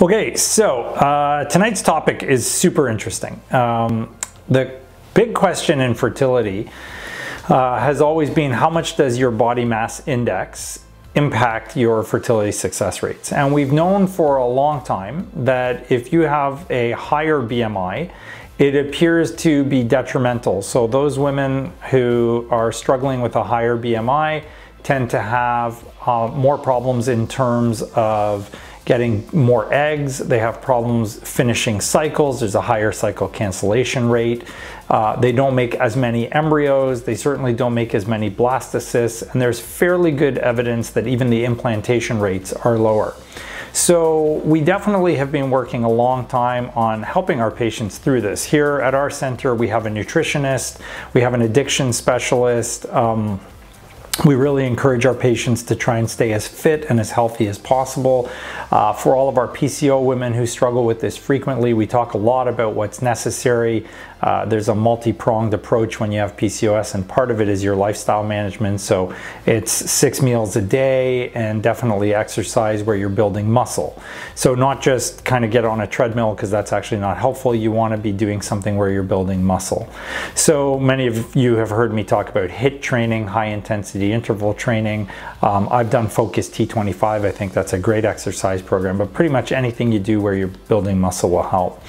Okay, so uh, tonight's topic is super interesting. Um, the big question in fertility uh, has always been how much does your body mass index impact your fertility success rates? And we've known for a long time that if you have a higher BMI, it appears to be detrimental. So those women who are struggling with a higher BMI tend to have uh, more problems in terms of getting more eggs. They have problems finishing cycles. There's a higher cycle cancellation rate. Uh, they don't make as many embryos. They certainly don't make as many blastocysts. And there's fairly good evidence that even the implantation rates are lower. So we definitely have been working a long time on helping our patients through this. Here at our center, we have a nutritionist, we have an addiction specialist, um, we really encourage our patients to try and stay as fit and as healthy as possible. Uh, for all of our PCO women who struggle with this frequently, we talk a lot about what's necessary. Uh, there's a multi-pronged approach when you have PCOS and part of it is your lifestyle management. So it's six meals a day and definitely exercise where you're building muscle. So not just kind of get on a treadmill because that's actually not helpful. You want to be doing something where you're building muscle. So many of you have heard me talk about HIIT training, high intensity interval training. Um, I've done Focus T25. I think that's a great exercise program, but pretty much anything you do where you're building muscle will help.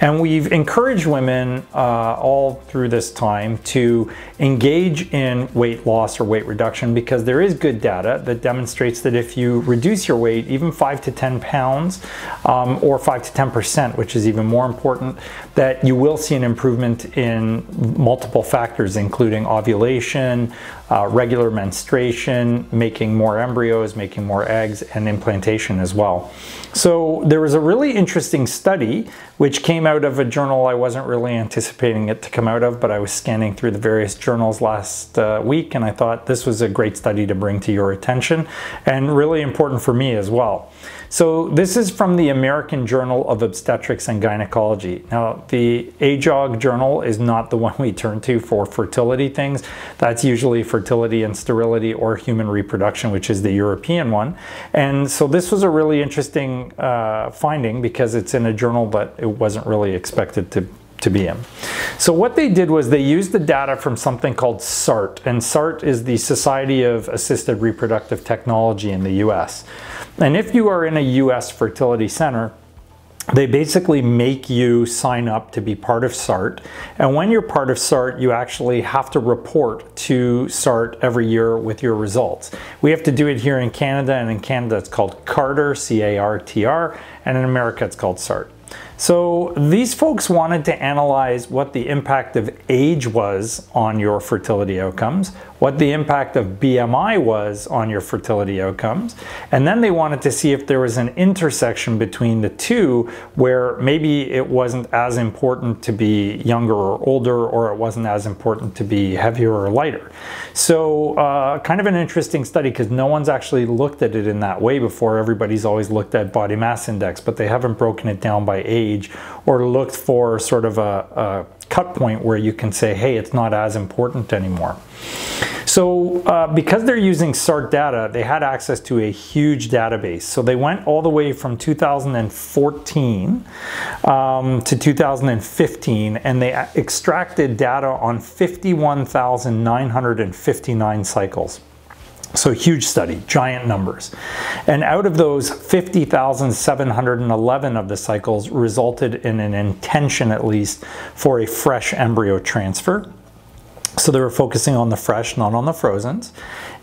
And we've encouraged women uh, all through this time to engage in weight loss or weight reduction because there is good data that demonstrates that if you reduce your weight, even 5 to 10 pounds um, or 5 to 10%, which is even more important, that you will see an improvement in multiple factors, including ovulation, uh, regular menstruation, making more embryos, making more eggs, and implantation as well. So there was a really interesting study which came out of a journal I wasn't really anticipating it to come out of, but I was scanning through the various journals last uh, week and I thought this was a great study to bring to your attention and really important for me as well. So this is from the American Journal of Obstetrics and Gynecology. Now the AJOG journal is not the one we turn to for fertility things. That's usually fertility and sterility or human reproduction, which is the European one. And so this was a really interesting uh, finding because it's in a journal that it wasn't really expected to to be in. So what they did was they used the data from something called SART, and SART is the Society of Assisted Reproductive Technology in the US. And if you are in a US fertility center, they basically make you sign up to be part of SART. And when you're part of SART, you actually have to report to SART every year with your results. We have to do it here in Canada, and in Canada it's called CARTR, C-A-R-T-R, and in America it's called SART. So these folks wanted to analyze what the impact of age was on your fertility outcomes, what the impact of BMI was on your fertility outcomes, and then they wanted to see if there was an intersection between the two where maybe it wasn't as important to be younger or older, or it wasn't as important to be heavier or lighter. So uh, kind of an interesting study because no one's actually looked at it in that way before. Everybody's always looked at body mass index, but they haven't broken it down by age or looked for sort of a, a cut point where you can say, hey, it's not as important anymore. So uh, because they're using SART data, they had access to a huge database. So they went all the way from 2014 um, to 2015 and they extracted data on 51,959 cycles. So huge study, giant numbers. And out of those, 50,711 of the cycles resulted in an intention at least for a fresh embryo transfer. So they were focusing on the fresh, not on the frozens.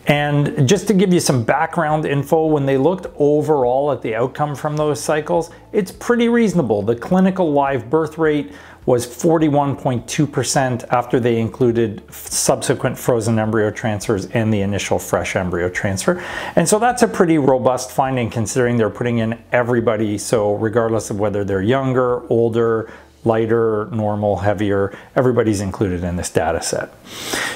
And just to give you some background info, when they looked overall at the outcome from those cycles, it's pretty reasonable. The clinical live birth rate was 41.2% after they included subsequent frozen embryo transfers and the initial fresh embryo transfer. And so that's a pretty robust finding considering they're putting in everybody. So regardless of whether they're younger, older, lighter, normal, heavier, everybody's included in this data set.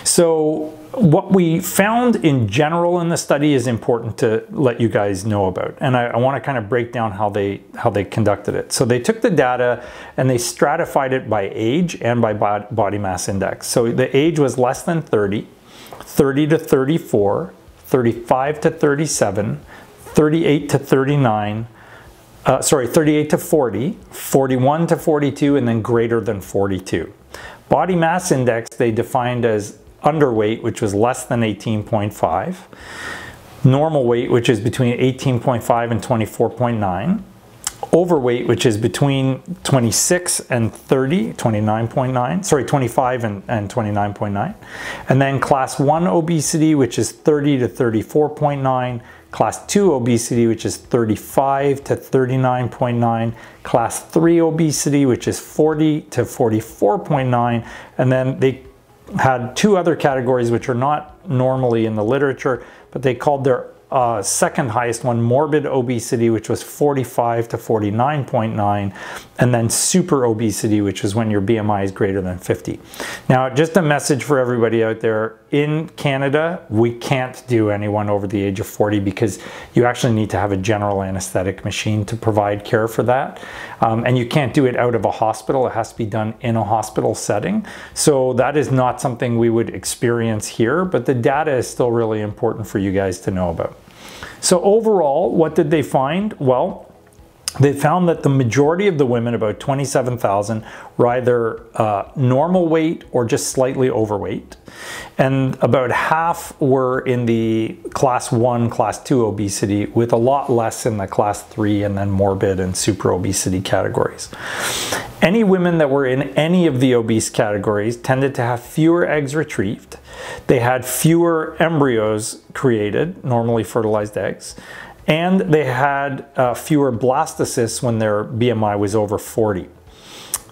So what we found in general in the study is important to let you guys know about. And I, I want to kind of break down how they, how they conducted it. So they took the data and they stratified it by age and by body mass index. So the age was less than 30, 30 to 34, 35 to 37, 38 to 39, uh, sorry, 38 to 40, 41 to 42, and then greater than 42. Body mass index they defined as underweight, which was less than 18.5, normal weight, which is between 18.5 and 24.9, overweight, which is between 26 and 30, 29.9, sorry, 25 and, and 29.9, and then class 1 obesity, which is 30 to 34.9, class 2 obesity, which is 35 to 39.9, class 3 obesity, which is 40 to 44.9, and then they had two other categories which are not normally in the literature, but they called their uh, second highest one, morbid obesity, which was 45 to 49.9, and then super obesity, which is when your BMI is greater than 50. Now, just a message for everybody out there. In Canada, we can't do anyone over the age of 40 because you actually need to have a general anesthetic machine to provide care for that. Um, and you can't do it out of a hospital. It has to be done in a hospital setting. So that is not something we would experience here, but the data is still really important for you guys to know about. So overall, what did they find? Well, they found that the majority of the women, about 27,000, were either uh, normal weight or just slightly overweight. And about half were in the class 1, class 2 obesity, with a lot less in the class 3 and then morbid and super obesity categories. Any women that were in any of the obese categories tended to have fewer eggs retrieved. They had fewer embryos created, normally fertilized eggs and they had uh, fewer blastocysts when their BMI was over 40.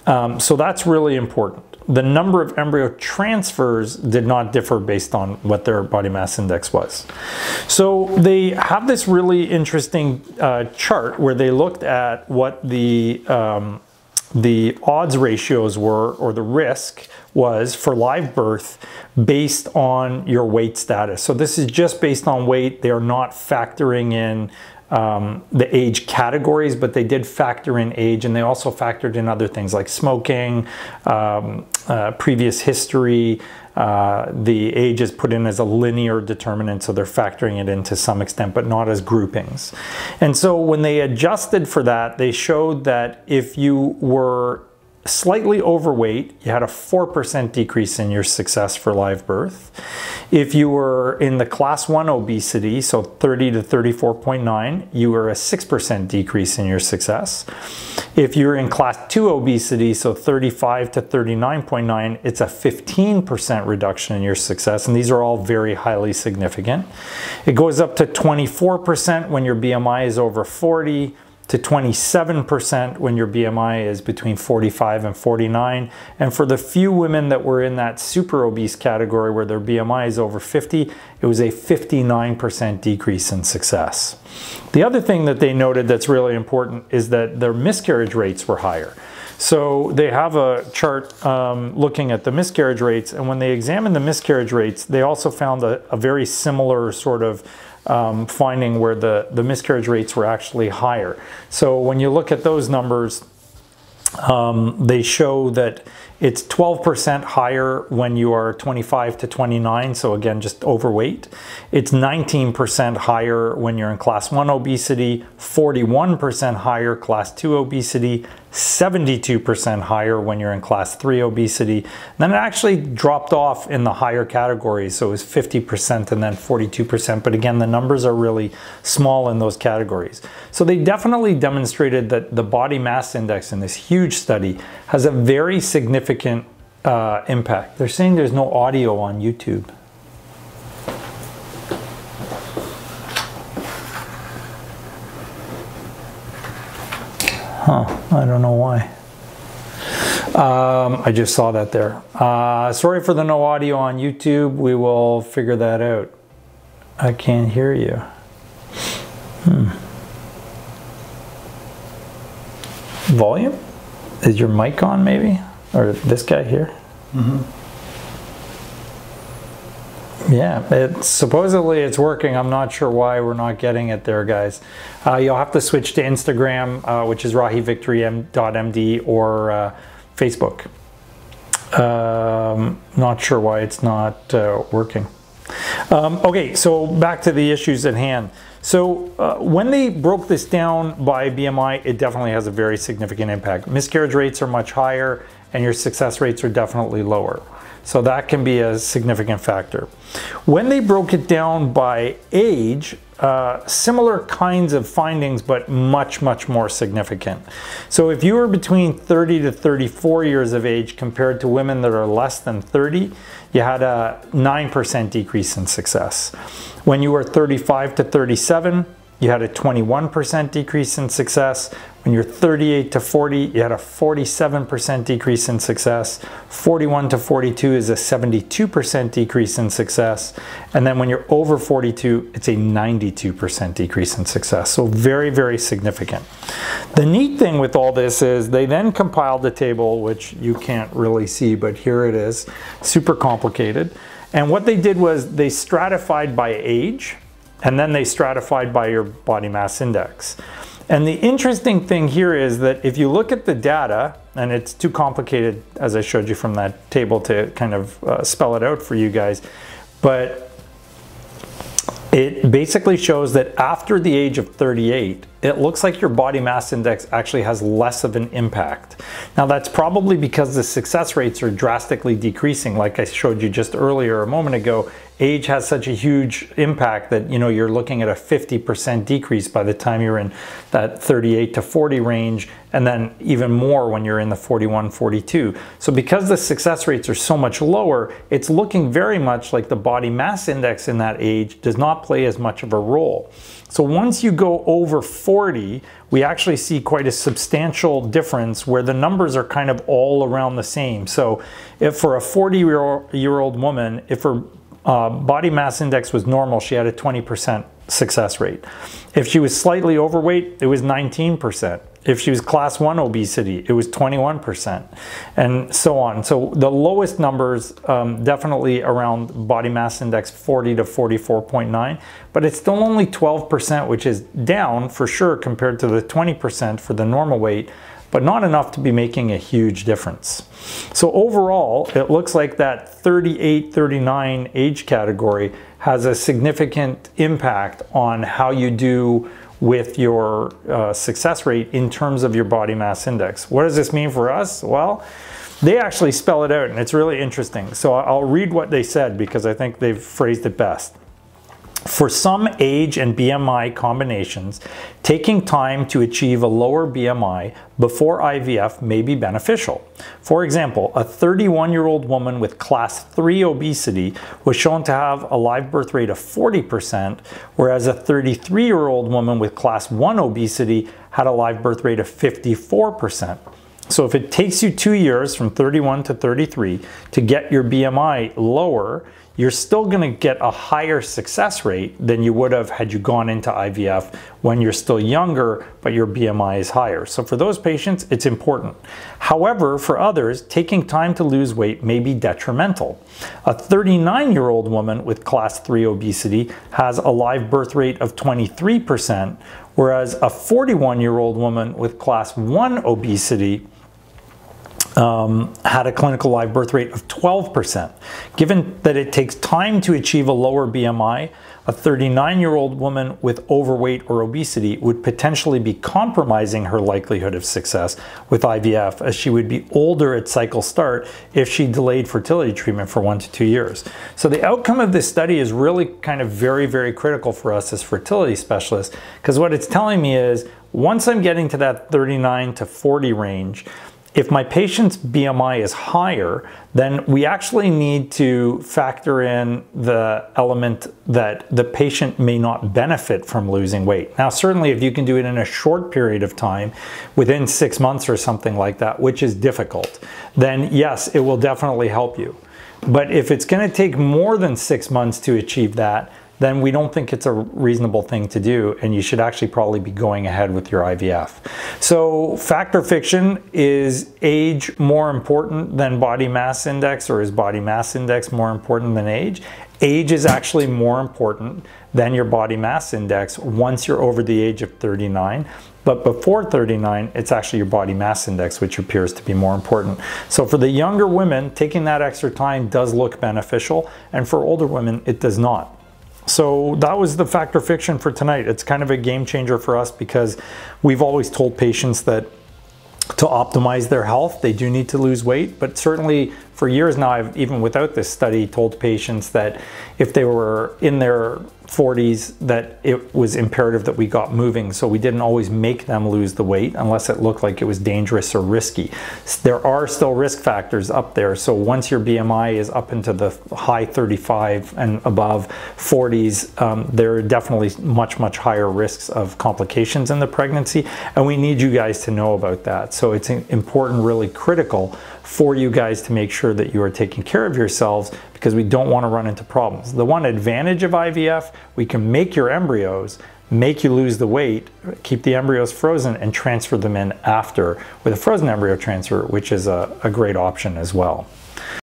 Um, so that's really important. The number of embryo transfers did not differ based on what their body mass index was. So they have this really interesting uh, chart where they looked at what the um, the odds ratios were or the risk was for live birth based on your weight status. So this is just based on weight. They are not factoring in um, the age categories, but they did factor in age and they also factored in other things like smoking, um, uh, previous history. Uh, the age is put in as a linear determinant, so they're factoring it in to some extent, but not as groupings. And so when they adjusted for that, they showed that if you were slightly overweight, you had a 4% decrease in your success for live birth. If you were in the class 1 obesity, so 30 to 34.9, you were a 6% decrease in your success. If you're in class 2 obesity, so 35 to 39.9, it's a 15% reduction in your success, and these are all very highly significant. It goes up to 24% when your BMI is over 40, to 27% when your BMI is between 45 and 49. And for the few women that were in that super obese category where their BMI is over 50, it was a 59% decrease in success. The other thing that they noted that's really important is that their miscarriage rates were higher. So they have a chart um, looking at the miscarriage rates, and when they examined the miscarriage rates, they also found a, a very similar sort of um, finding where the, the miscarriage rates were actually higher. So when you look at those numbers, um, they show that it's 12% higher when you are 25 to 29, so again, just overweight. It's 19% higher when you're in class 1 obesity, 41% higher class 2 obesity, 72% higher when you're in class 3 obesity. And then it actually dropped off in the higher categories, so it was 50% and then 42%. But again, the numbers are really small in those categories. So they definitely demonstrated that the body mass index in this huge study has a very significant uh, impact. They're saying there's no audio on YouTube. Huh, I don't know why. Um, I just saw that there. Uh, sorry for the no audio on YouTube. We will figure that out. I can't hear you. Hmm. Volume? Is your mic on maybe? Or this guy here? Mm -hmm. Yeah, it, supposedly it's working. I'm not sure why we're not getting it there, guys. Uh, you'll have to switch to Instagram, uh, which is rahivictory.md, or uh, Facebook. Um, not sure why it's not uh, working. Um, okay, so back to the issues at hand. So uh, when they broke this down by BMI, it definitely has a very significant impact. Miscarriage rates are much higher and your success rates are definitely lower. So that can be a significant factor. When they broke it down by age, uh, similar kinds of findings, but much, much more significant. So if you were between 30 to 34 years of age compared to women that are less than 30, you had a 9% decrease in success. When you were 35 to 37, you had a 21% decrease in success. When you're 38 to 40, you had a 47% decrease in success. 41 to 42 is a 72% decrease in success. And then when you're over 42, it's a 92% decrease in success. So very, very significant. The neat thing with all this is they then compiled a table, which you can't really see, but here it is, super complicated. And what they did was they stratified by age, and then they stratified by your body mass index. And the interesting thing here is that if you look at the data, and it's too complicated as I showed you from that table to kind of uh, spell it out for you guys, but it basically shows that after the age of 38, it looks like your body mass index actually has less of an impact. Now that's probably because the success rates are drastically decreasing. Like I showed you just earlier a moment ago age has such a huge impact that you know you're looking at a 50% decrease by the time you're in that 38 to 40 range and then even more when you're in the 41 42 so because the success rates are so much lower it's looking very much like the body mass index in that age does not play as much of a role so once you go over 40 we actually see quite a substantial difference where the numbers are kind of all around the same so if for a 40 year old woman if her uh, body mass index was normal, she had a 20% success rate. If she was slightly overweight, it was 19%. If she was class 1 obesity, it was 21%, and so on. So the lowest numbers um, definitely around body mass index 40 to 44.9, but it's still only 12%, which is down for sure compared to the 20% for the normal weight, but not enough to be making a huge difference. So overall, it looks like that 38, 39 age category has a significant impact on how you do with your uh, success rate in terms of your body mass index. What does this mean for us? Well, they actually spell it out and it's really interesting. So I'll read what they said because I think they've phrased it best. For some age and BMI combinations, taking time to achieve a lower BMI before IVF may be beneficial. For example, a 31-year-old woman with class 3 obesity was shown to have a live birth rate of 40%, whereas a 33-year-old woman with class 1 obesity had a live birth rate of 54%. So if it takes you two years from 31 to 33 to get your BMI lower, you're still going to get a higher success rate than you would have had you gone into IVF when you're still younger, but your BMI is higher. So for those patients, it's important. However, for others, taking time to lose weight may be detrimental. A 39 year old woman with class 3 obesity has a live birth rate of 23%, whereas a 41 year old woman with class 1 obesity um, had a clinical live birth rate of 12%. Given that it takes time to achieve a lower BMI, a 39 year old woman with overweight or obesity would potentially be compromising her likelihood of success with IVF as she would be older at cycle start if she delayed fertility treatment for one to two years. So the outcome of this study is really kind of very, very critical for us as fertility specialists because what it's telling me is once I'm getting to that 39 to 40 range, if my patient's BMI is higher, then we actually need to factor in the element that the patient may not benefit from losing weight. Now, certainly if you can do it in a short period of time, within six months or something like that, which is difficult, then yes, it will definitely help you. But if it's gonna take more than six months to achieve that, then we don't think it's a reasonable thing to do and you should actually probably be going ahead with your IVF. So fact or fiction, is age more important than body mass index or is body mass index more important than age? Age is actually more important than your body mass index once you're over the age of 39. But before 39, it's actually your body mass index, which appears to be more important. So for the younger women, taking that extra time does look beneficial. And for older women, it does not. So that was the factor fiction for tonight. It's kind of a game changer for us because we've always told patients that to optimize their health, they do need to lose weight. But certainly for years now, I've even without this study told patients that if they were in their 40s that it was imperative that we got moving. So we didn't always make them lose the weight unless it looked like it was dangerous or risky. There are still risk factors up there. So once your bmi is up into the high 35 and above 40s um, there are definitely much much higher risks of complications in the pregnancy. And we need you guys to know about that. So it's important really critical for you guys to make sure that you are taking care of yourselves because we don't want to run into problems. The one advantage of IVF, we can make your embryos, make you lose the weight, keep the embryos frozen and transfer them in after with a frozen embryo transfer, which is a, a great option as well.